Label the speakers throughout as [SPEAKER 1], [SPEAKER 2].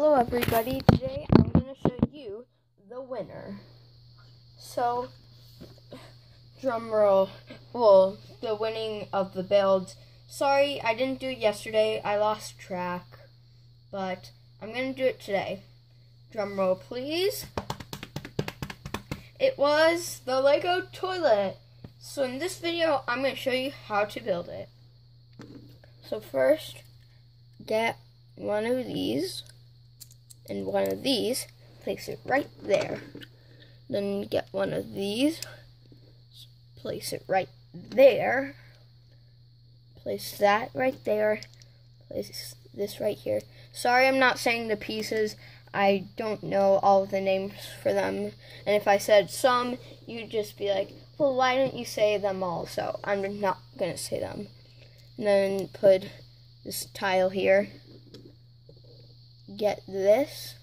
[SPEAKER 1] Hello everybody, today I'm going to show you the winner. So, drum roll, well, the winning of the builds. Sorry, I didn't do it yesterday, I lost track, but I'm going to do it today. Drum roll please. It was the Lego toilet. So in this video, I'm going to show you how to build it. So first, get one of these and one of these, place it right there. Then get one of these, place it right there. Place that right there. Place this right here. Sorry I'm not saying the pieces. I don't know all the names for them. And if I said some, you'd just be like, well, why don't you say them all? So I'm not going to say them. And then put this tile here get this,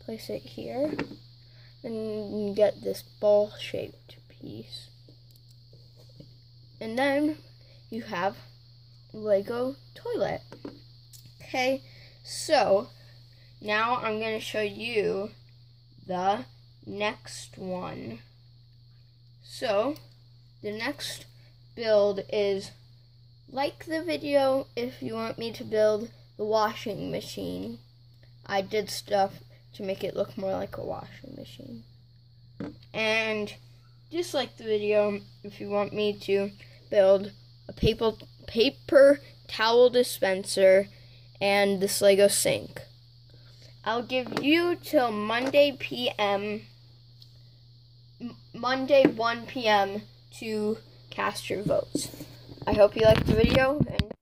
[SPEAKER 1] place it here, and get this ball shaped piece. And then you have Lego toilet. Okay, so now I'm going to show you the next one. So, the next build is like the video if you want me to build the washing machine. I did stuff to make it look more like a washing machine. And just like the video, if you want me to build a paper paper towel dispenser and this Lego sink. I'll give you till Monday PM Monday 1 p.m. to cast your votes. I hope you liked the video and